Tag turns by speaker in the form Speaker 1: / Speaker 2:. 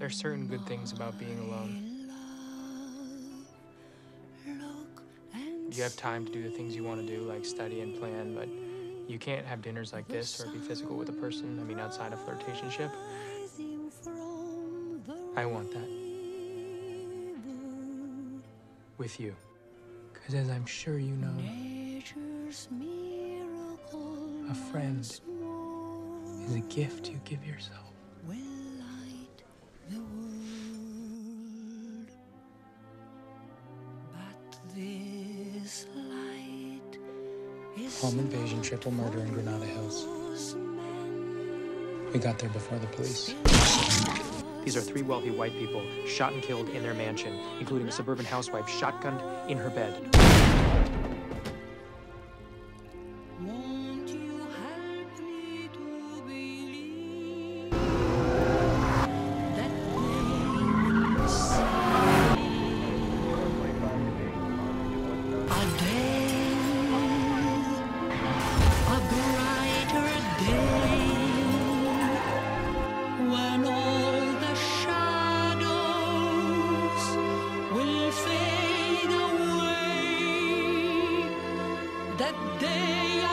Speaker 1: There's certain good things about being alone. You have time to do the things you want to do, like study and plan, but you can't have dinners like this or be physical with a person, I mean, outside of flirtationship. I want that. With you. Because as I'm sure you know, a friend is a gift you give yourself. Home invasion, triple murder in Granada Hills. We got there before the police. These are three wealthy white people shot and killed in their mansion, including a suburban housewife shotgunned in her bed.
Speaker 2: that day